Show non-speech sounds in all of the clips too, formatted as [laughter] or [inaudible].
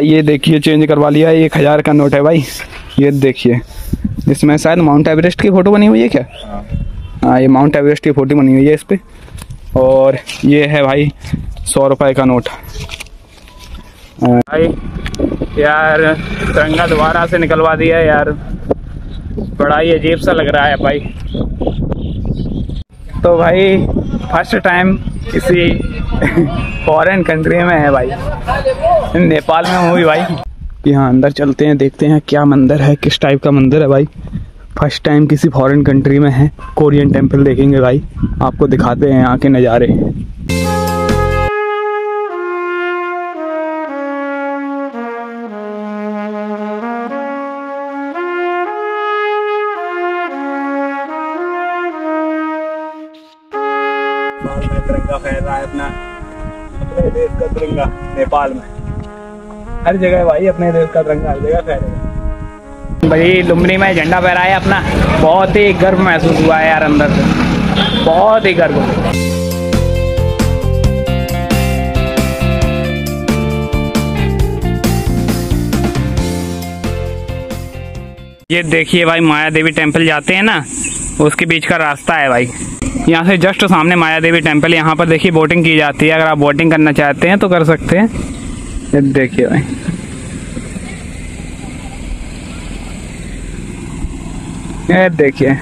ये देखिए चेंज करवा लिया एक हज़ार का नोट है भाई। ये देखिए इसमें शायद माउंट एवरेस्ट की फ़ोटो बनी हुई है क्या? हाँ। ये माउंट एवरेस्ट की फ़ोटो बनी हुई है इस पर और ये है भाई सौ रुपए का नोट भाई यार तिरंगा दोबारा से निकलवा दिया यार। बड़ा ही अजीब सा लग रहा है भाई। तो भाई फ़र्स्ट टाइम किसी फॉरेन कंट्री में है भाई। नेपाल में हूँ भाई। यहाँ अंदर चलते हैं, देखते हैं क्या मंदिर है, किस टाइप का मंदिर है भाई। फ़र्स्ट टाइम किसी फॉरेन कंट्री में है कोरियन टेंपल देखेंगे भाई। आपको दिखाते हैं यहाँ के नज़ारे। देश का तिरंगा नेपाल में। हर जगह भाई अपने देश का तिरंगा, हर जगह फहरेगा भाई, लुम्बनी में झंडा फहराया अपना। बहुत ही गर्व महसूस हुआ है यार अंदर से। बहुत ही गर्व। ये देखिए भाई माया देवी टेंपल जाते हैं ना, उसके बीच का रास्ता है भाई। यहाँ से जस्ट सामने माया देवी टेंपल, यहाँ पर देखिए बोटिंग की जाती है, अगर आप बोटिंग करना चाहते हैं तो कर सकते हैं। देखिए भाई। ये देखिए।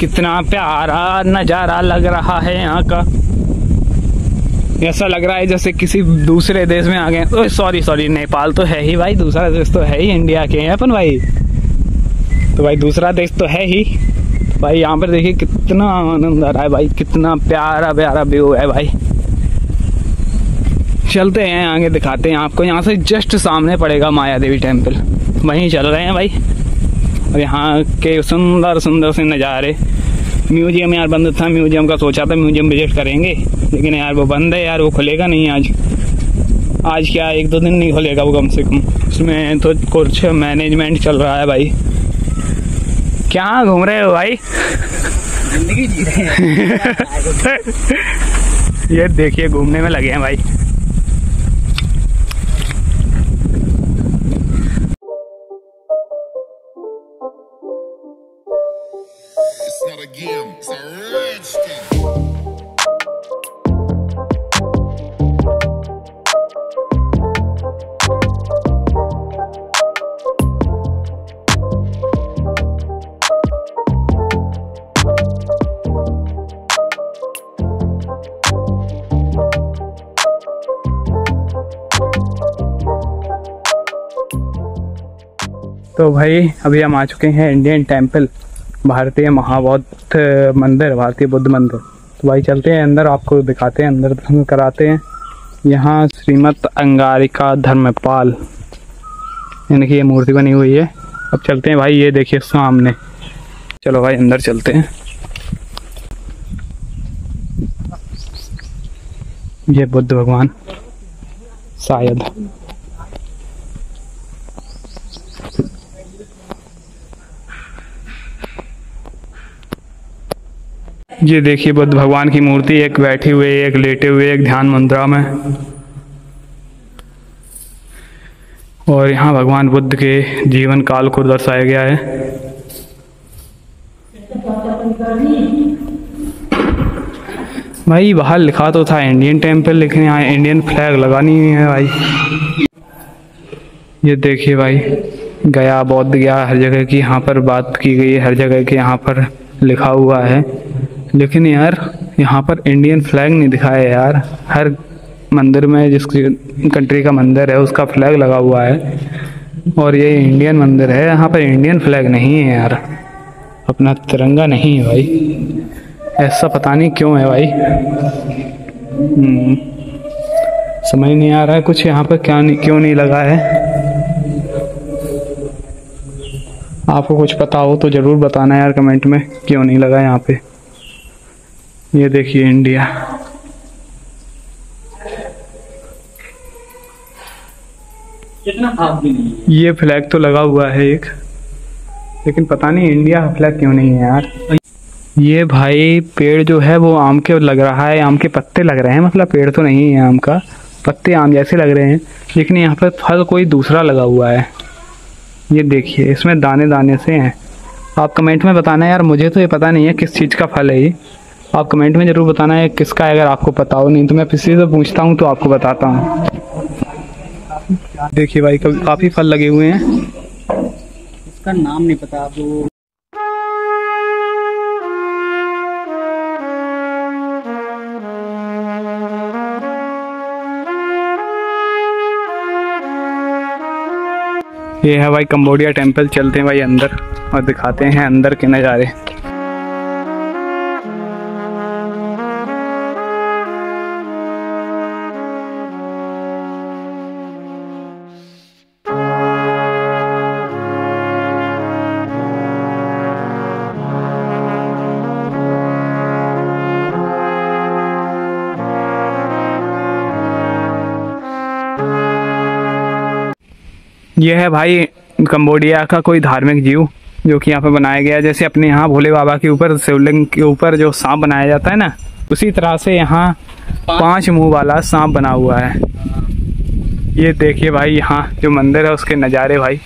कितना प्यारा नज़ारा लग रहा है यहाँ का। ऐसा लग रहा है जैसे किसी दूसरे देश में आ गए। तो सॉरी सॉरी नेपाल तो है ही भाई, दूसरा देश तो है ही इंडिया के हैं अपन भाई। तो भाई दूसरा देश तो है ही। तो भाई यहाँ पर देखिए कितना आनंद आ रहा है भाई, कितना प्यारा प्यारा व्यू है भाई। चलते हैं आगे, दिखाते हैं आपको। यहाँ से जस्ट सामने पड़ेगा माया देवी टेंपल वहीं चल रहे हैं भाई। और यहाँ के सुंदर सुंदर से नज़ारे। म्यूज़ियम यार, बंद था। म्यूज़ियम का सोचा था म्यूज़ियम विज़िट करेंगे। लेकिन यार वो बंद है यार वो खुलेगा नहीं आज। आज क्या एक दो दिन नहीं खुलेगा वो कम से कम। उसमें तो कुछ मैनेजमेंट चल रहा है भाई। क्या घूम रहे हो भाई? ज़िंदगी जी रहे हैं। [laughs] ये देखिए घूमने में लगे हैं भाई। तो भाई, अभी हम आ चुके हैं इंडियन टेंपल भारतीय महाबौद्ध मंदिर, भारतीय बुद्ध मंदिर। तो भाई, चलते हैं अंदर, आपको दिखाते हैं, अंदर दर्शन कराते हैं। यहाँ श्रीमत अंगारिका धर्मपाल, यानी कि ये मूर्ति बनी हुई है। अब चलते हैं भाई, ये देखिए सामने। चलो भाई, अंदर चलते हैं। ये बुद्ध भगवान, शायद। ये देखिए, बुद्ध भगवान की मूर्ति एक बैठी हुई, एक लेटे हुए, एक ध्यान मुद्रा में। और यहाँ भगवान बुद्ध के जीवन काल को दर्शाया गया है। भाई, बाहर लिखा तो था इंडियन टेंपल लेकिन यहाँ इंडियन फ्लैग लगानी है भाई। ये देखिए भाई, गया, बौद्ध गया, हर जगह की यहाँ पर बात की गई हर जगह के यहाँ पर लिखा हुआ है। लेकिन यार यहाँ पर इंडियन फ्लैग नहीं दिखाया यार। हर मंदिर में जिस कंट्री का मंदिर है उसका फ्लैग लगा हुआ है। और ये इंडियन मंदिर है यहाँ पर इंडियन फ्लैग नहीं है यार। अपना तिरंगा नहीं है भाई। ऐसा पता नहीं क्यों है भाई। हम्म, समझ नहीं आ रहा है कुछ यहाँ पर क्या नहीं क्यों नहीं लगा है। आपको कुछ पता हो तो ज़रूर बताना यार कमेंट में क्यों नहीं लगा यहाँ पे। ये देखिए इंडिया। ये फ्लैग तो लगा हुआ है एक लेकिन पता नहीं इंडिया का फ्लैग क्यों नहीं है यार। ये भाई पेड़ जो है वो आम के लग रहा है आम के पत्ते लग रहे हैं मतलब पेड़ तो नहीं है आम का पत्ते आम जैसे लग रहे हैं लेकिन यहाँ पर फल कोई दूसरा लगा हुआ है। ये देखिए इसमें दाने दाने से हैं। आप कमेंट में बताना यार मुझे तो ये पता नहीं है किस चीज़ का फल है ये। आप कमेंट में ज़रूर बताना है किसका है अगर आपको पता हो। नहीं तो मैं किसी से पूछता हूँ तो आपको बताता हूँ। देखिए भाई कभी काफ़ी फल लगे हुए हैं। इसका नाम नहीं पता आप वो ये है भाई कंबोडिया टेंपल चलते हैं भाई अंदर और दिखाते हैं अंदर के नज़ारे। यह है भाई कंबोडिया का कोई धार्मिक जीव, जो कि यहाँ पे बनाया गया है। जैसे अपने यहाँ भोले बाबा के ऊपर, शिवलिंग के ऊपर जो सांप बनाया जाता है ना, उसी तरह से यहाँ पाँच मुँह वाला सांप बना हुआ है। ये देखिए भाई, यहाँ जो मंदिर है, उसके नज़ारे भाई।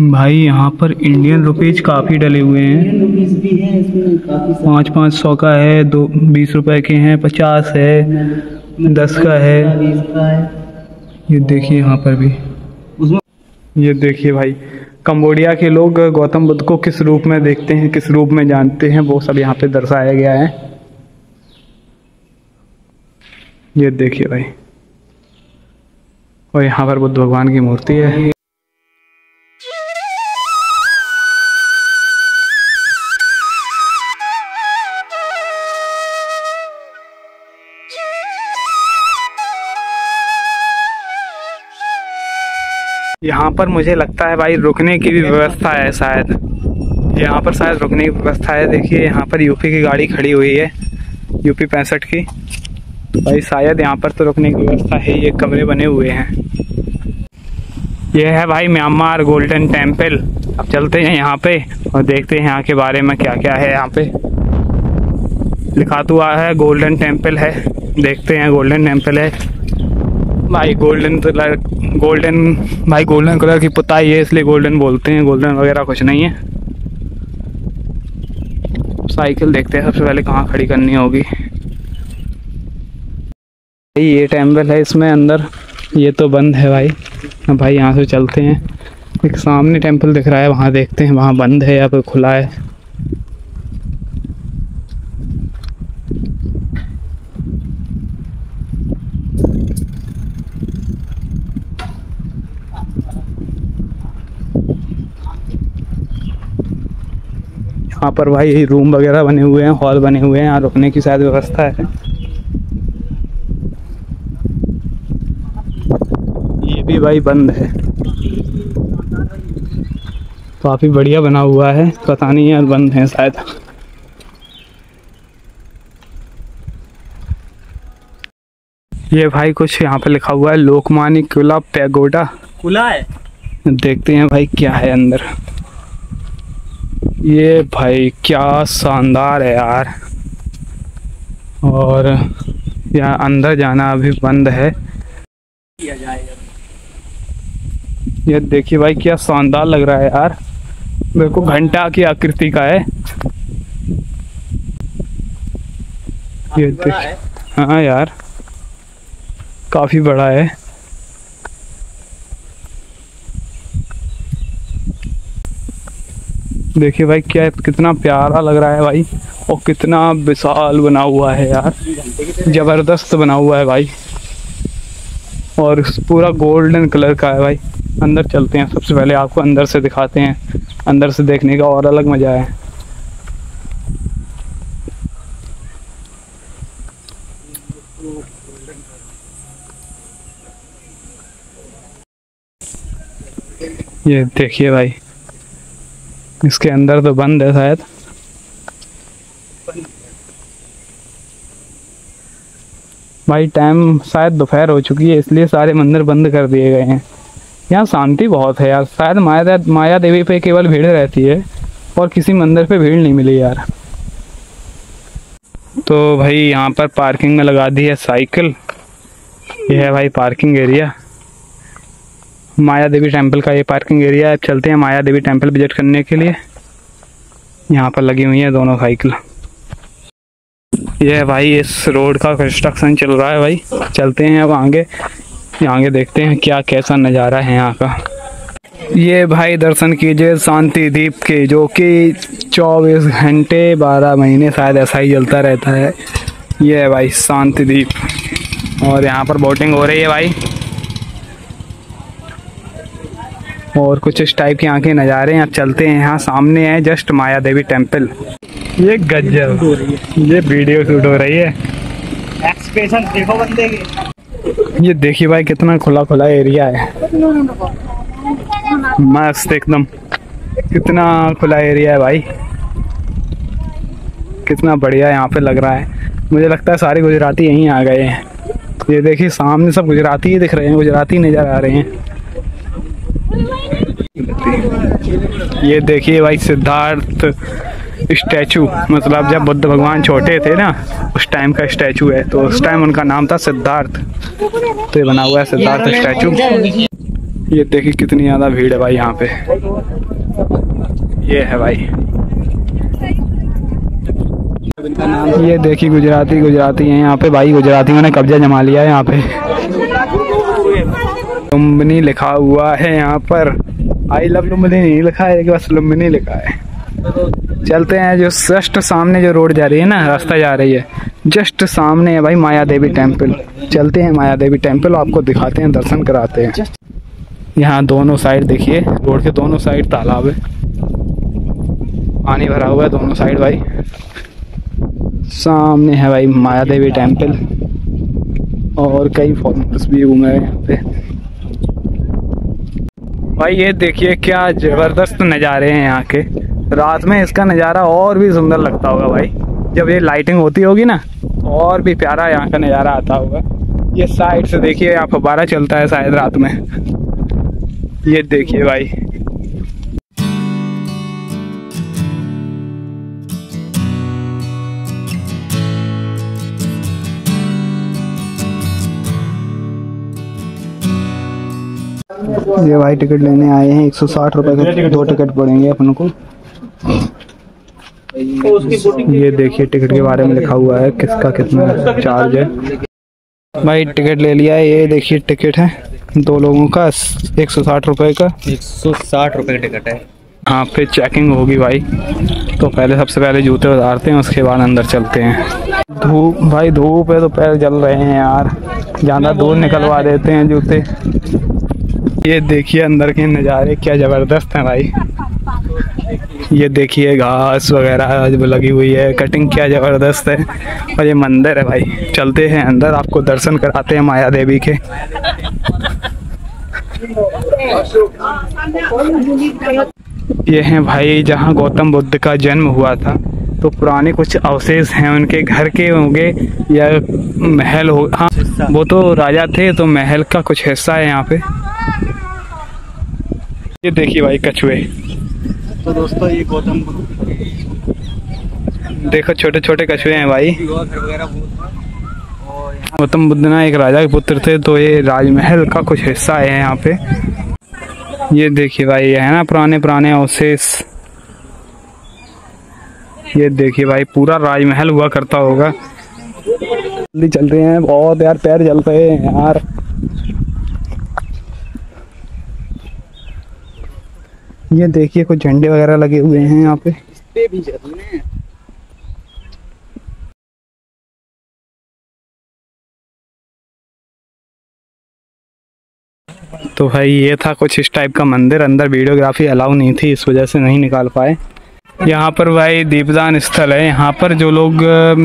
भाई यहाँ पर इंडियन रुपीज़ काफ़ी डले हुए हैं। पाँच पाँच सौ का है दो बीस रुपए के हैं पचास है दस है का है। ये देखिए यहाँ पर भी। ये देखिए भाई कंबोडिया के लोग गौतम बुद्ध को किस रूप में देखते हैं किस रूप में जानते हैं वो सब यहाँ पे दर्शाया गया है। ये देखिए भाई। और यहाँ पर बुद्ध भगवान की मूर्ति है। यहाँ पर मुझे लगता है भाई रुकने की भी व्यवस्था है शायद। यहाँ पर शायद रुकने की व्यवस्था है। देखिए, यहाँ पर यूपी की गाड़ी खड़ी हुई है, यूपी पैंसठ की। भाई शायद यहाँ पर तो रुकने की व्यवस्था है ये कमरे बने हुए हैं। ये है भाई म्यांमार गोल्डन टेंपल अब चलते हैं यहाँ पे और देखते हैं यहाँ के बारे में क्या क्या है यहाँ पे। लिखा तो हुआ है, गोल्डन टेंपल है। देखते हैं, गोल्डन टेंपल है। भाई गोल्डन कलर गोल्डन भाई गोल्डन कलर की पुताई है, इसलिए गोल्डन बोलते हैं। गोल्डन वगैरह कुछ नहीं है। साइकिल देखते हैं, सबसे पहले कहाँ खड़ी करनी होगी। भाई, ये टेंपल है इसमें अंदर। ये तो बंद है भाई। भाई, यहाँ से चलते हैं। एक सामने टेंपल दिख रहा है, वहाँ देखते हैं, वहाँ बंद है या फिर खुला है। यहाँ पर भाई रूम वगैरह बने हुए हैं हॉल बने हुए हैं यहाँ रुकने की शायद व्यवस्था है। ये भी भाई बंद है। काफ़ी बढ़िया बना हुआ है पता नहीं यार बंद है शायद। ये भाई कुछ यहाँ पे लिखा हुआ है लोकमान्य किला पैगोडा। खुला है। देखते हैं भाई क्या है अंदर। ये भाई क्या शानदार है यार। और यहाँ अंदर जाना अभी बंद है। ये देखिए भाई क्या शानदार लग रहा है यार। मेरे को घंटा की आकृति का है। ये बड़ा देख हाँ यार काफ़ी बड़ा है। देखिए भाई, क्या कितना प्यारा लग रहा है भाई। और कितना विशाल बना हुआ है यार। ज़बरदस्त बना हुआ है भाई। और पूरा गोल्डन कलर का है भाई। अंदर चलते हैं, सबसे पहले आपको अंदर से दिखाते हैं। अंदर से देखने का और अलग मज़ा है। ये देखिए भाई इसके अंदर तो बंद है शायद। भाई टाइम शायद दोपहर हो चुकी है, इसलिए सारे मंदिर बंद कर दिए गए हैं। यहाँ शांति बहुत है यार, शायद माया माया देवी पे केवल भीड़ रहती है, और किसी मंदिर पे भीड़ नहीं मिली यार। तो भाई यहाँ पर पार्किंग में लगा दी है साइकिल। यह है भाई parking area Maya Devi temple का ये पार्किंग एरिया है। चलते हैं माया देवी टेंपल विज़िट करने के लिए। यहाँ पर लगी हुई है दोनों साइकिल। ये भाई, इस रोड का कंस्ट्रक्शन चल रहा है भाई। चलते हैं अब आगे। आगे देखते हैं क्या कैसा नज़ारा है यहाँ का। ये भाई, दर्शन कीजिए शांति दीप के, जो कि 24 घंटे 12 महीने शायद ऐसा ही चलता रहता है। ये है भाई शांति दीप। और यहाँ पर बोटिंग हो रही है भाई। और कुछ इस टाइप के यहाँ के नज़ारे हैं। चलते हैं यहाँ सामने है जस्ट माया देवी टेंपल ये गजब ये वीडियो शूट हो रही है। एक्सप्रेशन देखो बंदे के। ये देखिए भाई कितना खुला खुला एरिया है। मस्त एकदम। कितना खुला एरिया है भाई। कितना बढ़िया यहाँ पे लग रहा है। मुझे लगता है सारे गुजराती यहीं आ गए हैं। ये देखिए सामने सब गुजराती ही दिख रहे हैं गुजराती नज़र आ रहे हैं। ये देखिए भाई सिद्धार्थ स्टैचू मतलब जब बुद्ध भगवान छोटे थे ना, उस टाइम का स्टैचू है तो उस टाइम उनका नाम था सिद्धार्थ। तो ये बना हुआ है सिद्धार्थ स्टैचू। ये देखिए कितनी ज़्यादा भीड़ है भाई यहाँ पे। ये है भाई। ये देखिए गुजराती गुजराती है यहाँ पे, भाई गुजरातियों ने कब्जा जमा लिया है यहाँ पे। लुम्बनी लिखा हुआ है यहाँ पर। आई लव लुम्बनी नहीं लिखा है बस लुम्बनी लिखा है। चलते हैं जो जस्ट सामने जो रोड जा रही है ना, रास्ता जा रही है। जस्ट सामने है भाई माया देवी टेंपल चलते हैं माया देवी टेंपल आपको दिखाते हैं, दर्शन कराते हैं। यहाँ दोनों साइड देखिए, रोड के दोनों साइड तालाब है। पानी भरा हुआ है दोनों साइड भाई। सामने है भाई माया देवी टेंपल और कई फॉर्मर्स भी घूमे हैं यहाँ पे। भाई ये देखिए क्या ज़बरदस्त नज़ारे हैं यहाँ के। रात में इसका नज़ारा और भी सुंदर लगता होगा भाई। जब ये लाइटिंग होती होगी ना, और भी प्यारा यहाँ का नज़ारा आता होगा। ये साइड से देखिए, यहाँ फबारा चलता है शायद रात में। ये देखिए भाई। ये भाई टिकट लेने आए हैं एक सौ साठ रुपए के दो टिकट? पड़ेंगे अपन को। ये देखिए टिकट के बारे में लिखा हुआ है किसका कितना चार्ज है। भाई टिकट ले लिया है ये देखिए टिकट है दो लोगों का एक सौ साठ रुपये का। एक सौ साठ रुपए का टिकट है। हाँ फिर चेकिंग होगी भाई। तो पहले सबसे पहले जूते उतारते हैं उसके बाद अंदर चलते हैं। धूप भाई धूप है तो पैर जल रहे हैं यार। ज़्यादा दूर निकलवा देते हैं जूते। ये देखिए अंदर के नज़ारे, क्या ज़बरदस्त हैं भाई। ये देखिए घास वगैरह लगी हुई है कटिंग क्या ज़बरदस्त है। और ये मंदिर है भाई। चलते हैं अंदर, आपको दर्शन कराते हैं माया देवी के। ये हैं भाई जहाँ गौतम बुद्ध का जन्म हुआ था। तो पुराने कुछ अवशेष हैं उनके, घर के होंगे या महल हो हाँ वो तो राजा थे तो महल का कुछ हिस्सा है यहाँ पे। ये देखिए भाई कछुए। तो दोस्तों ये गौतम बुद्ध। देखो छोटे छोटे कछुए हैं भाई। हुआ घर वगैरह बहुत और गौतम बुद्ध ना एक राजा के पुत्र थे तो ये राजमहल का कुछ हिस्सा है यहाँ पे। ये देखिए भाई ये है ना पुराने पुराने अवशेष। ये देखिए भाई पूरा राजमहल हुआ करता होगा। जल्दी चल रहे हैं बहुत यार पैर जल रहे हैं यार। ये देखिए कुछ झंडे वगैरह लगे हुए हैं यहाँ पे। पे भी तो भाई ये था कुछ इस टाइप का मंदिर। अंदर वीडियोग्राफी अलाउ नहीं थी इस वजह से नहीं निकाल पाए। यहाँ पर भाई दीपदान स्थल है। यहाँ पर जो लोग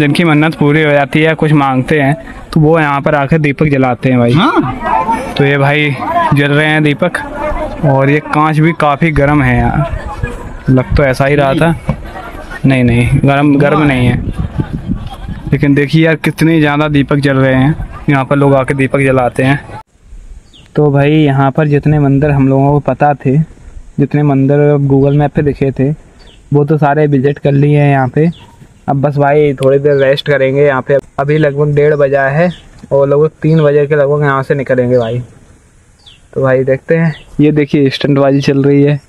जिनकी मन्नत पूरी हो जाती है कुछ मांगते हैं तो वो यहाँ पर आकर दीपक जलाते हैं भाई। हाँ। तो ये भाई जल रहे हैं दीपक। और ये कांच भी काफ़ी गर्म है यार। लग तो ऐसा ही रहा था। नहीं नहीं, गर्म गर्म नहीं है। लेकिन देखिए यार, कितने ज़्यादा दीपक जल रहे हैं। यहाँ पर लोग आके दीपक जलाते हैं। तो भाई, यहाँ पर जितने मंदिर हम लोगों को पता थे, जितने मंदिर गूगल मैप पे दिखे थे, वो तो सारे विज़िट कर लिए हैं यहाँ पे। अब बस भाई, थोड़ी देर रेस्ट करेंगे यहाँ पे। अभी लगभग डेढ़ बजा है और लगभग तीन बजे के लगभग यहाँ से निकलेंगे भाई। तो भाई देखते हैं। ये देखिए स्टंटबाजी चल रही है।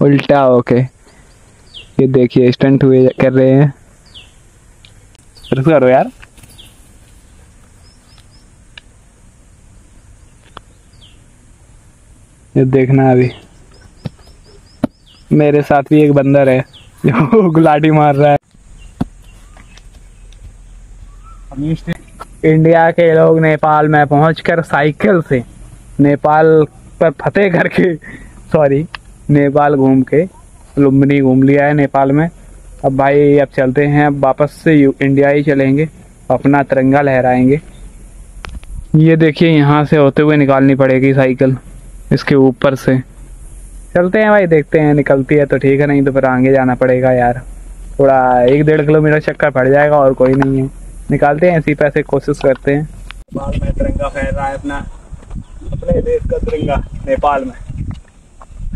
उल्टा ओके ये देखिए स्टंट हुए कर रहे हैं। करो यार। ये देखना अभी। मेरे साथ भी एक बंदर है [laughs] जो गुलाटी मार रहा है। इंडिया के लोग नेपाल में पहुंचकर साइकिल से नेपाल पर फतेह करके सॉरी नेपाल घूम के, लुम्बिनी घूम लिया है नेपाल में। अब भाई, अब चलते हैं, अब वापस से इंडिया ही चलेंगे, अपना तिरंगा लहराएँगे। ये देखिए, यहाँ से होते हुए निकालनी पड़ेगी साइकिल, इसके ऊपर से। चलते हैं भाई, देखते हैं, निकलती है तो ठीक है, नहीं तो फिर आगे जाना पड़ेगा यार। थोड़ा एक डेढ़ किलोमीटर चक्कर पड़ जाएगा और कोई नहीं है। निकालते हैं, इसी पैसे, कोशिश करते हैं। में तिरंगा फहर रहा है अपना। अपने देश का तिरंगा नेपाल में।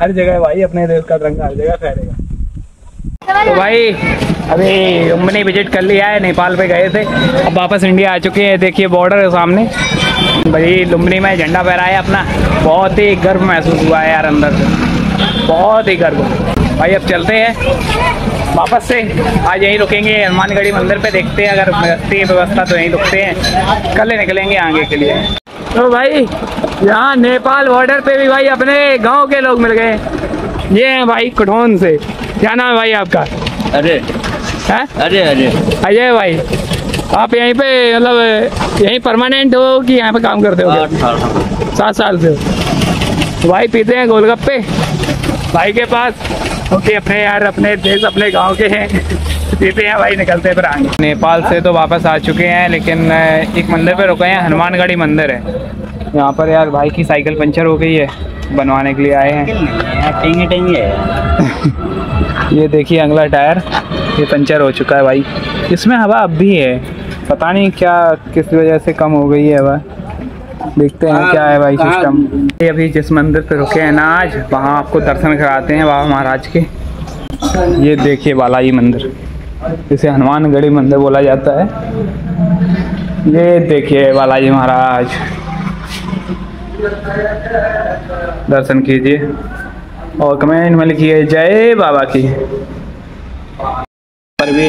हर जगह भाई अपने देश का तिरंगा हर जगह फहरेगा। तो भाई अभी लुम्बिनी विज़िट कर लिया है नेपाल पे गए थे। अब वापस इंडिया आ चुके हैं देखिए बॉर्डर है सामने। भाई लुम्बिनी में झंडा फहराया अपना। बहुत ही गर्व महसूस हुआ है यार अंदर से। बहुत ही गर्व। भाई अब चलते हैं। वापस से। आज यहीं रुकेंगे हनुमानगढ़ी मंदिर पे देखते हैं। अगर मिलती है व्यवस्था तो यहीं रुकते हैं। कल निकलेंगे आगे के लिए। तो भाई यहाँ नेपाल बॉर्डर पे भी भाई अपने गाँव के लोग मिल गए। ये हैं भाई कुठौन से। क्या नाम है भाई आपका? अरे। है? अरे अरे। अजय भाई आप यहीं पे मतलब यहीं परमानेंट हो कि यहाँ पे काम करते हो सात साल से हो। भाई पीते हैं गोलगप्पे। भाई के पास ओके अपने यार अपने देश अपने गाँव के हैं। पीते हैं भाई निकलते हैं फिर आगे। नेपाल से तो वापस आ चुके हैं लेकिन एक मंदिर पे रुके हैं हनुमानगढ़ी मंदिर है। यहाँ पर यार भाई की साइकिल पंचर हो गई है बनवाने के लिए आए हैं। टेंगे टेंगे है। [laughs] ये देखिए अगला टायर ये पंचर हो चुका है भाई। इसमें हवा अब भी है पता नहीं क्या किस वजह से कम हो गई है हवा। देखते हैं क्या है भाई सिस्टम ये अभी जिस मंदिर पे रुके हैं ना आज वहाँ आपको दर्शन कराते हैं बाबा महाराज के। ये देखिए बालाजी मंदिर इसे हनुमानगढ़ी मंदिर बोला जाता है। ये देखिए बालाजी महाराज। दर्शन कीजिए। और कमेंट में लिखिए जय बाबा की। पर भी